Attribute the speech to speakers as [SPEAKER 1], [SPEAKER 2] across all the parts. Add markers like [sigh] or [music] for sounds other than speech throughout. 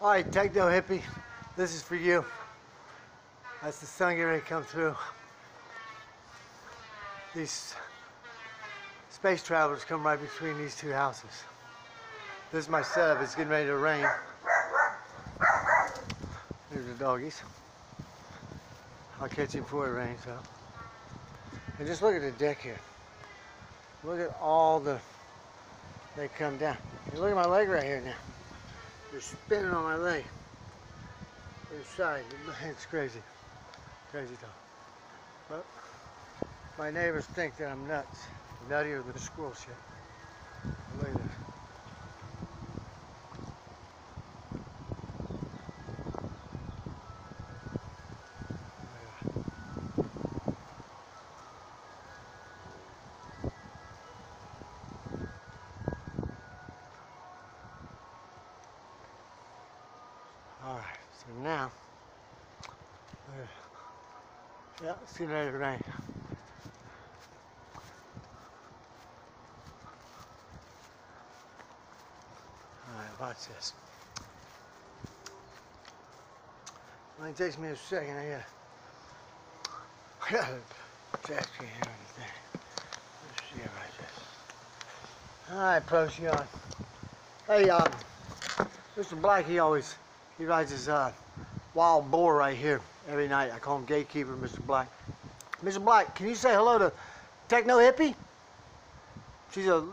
[SPEAKER 1] All right, techno hippie, this is for you. As the sun getting ready to come through, these space travelers come right between these two houses. This is my setup. It's getting ready to rain. There's the doggies. I'll catch him before it rains, so. And just look at the deck here. Look at all the, they come down. And look at my leg right here now. They're spinning on my leg. Inside, it's crazy. Crazy talk. But my neighbors think that I'm nuts. Nuttier than squirrel shit. Look at this. Alright, so now, uh, yeah, getting ready to rain. Alright, watch this. Only takes me a second, I gotta, I gotta check here and everything. Let's see about this. Alright, Procyon. Hey, um, Mr. Black, he always, he rides his uh, wild boar right here every night. I call him Gatekeeper, Mr. Black. Mr. Black, can you say hello to Techno Hippie? She's a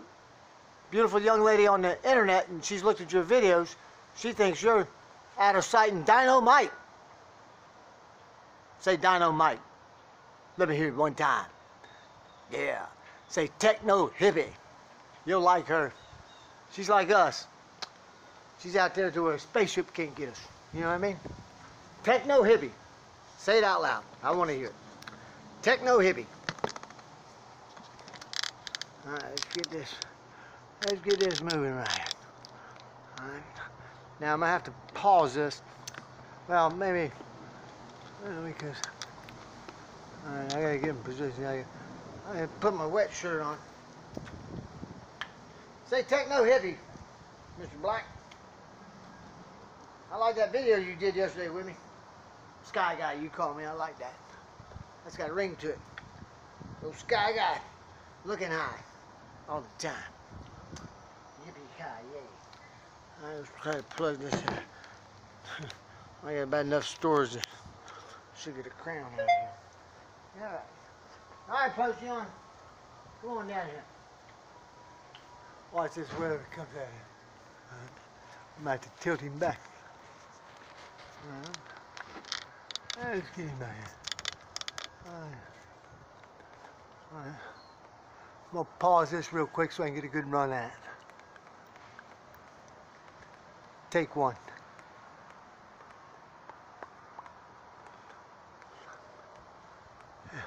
[SPEAKER 1] beautiful young lady on the internet and she's looked at your videos. She thinks you're out of sight and dynamite. Say dynamite. Let me hear it one time. Yeah. Say Techno Hippie. You'll like her. She's like us. She's out there to where a spaceship can't get us. You know what I mean? Techno hippie. Say it out loud. I want to hear it. Techno hippie. All right, let's get this. Let's get this moving right. All right. Now I'm gonna have to pause this. Well, maybe because. All right, I gotta get in position. I, I gotta put my wet shirt on. Say techno hippie, Mr. Black. I like that video you did yesterday with me. Sky Guy, you call me. I like that. That's got a ring to it. Little Sky Guy, looking high all the time. Yippee ki yay! I was trying to plug this in. [laughs] I got about enough stores to should get a crown out of here. All right. All right, Procyon. Come on down here. Watch this it comes out here. All right. I might have to tilt him back. Alright. Let's Alright. I'm gonna pause this real quick so I can get a good run at it. Take one. Yeah.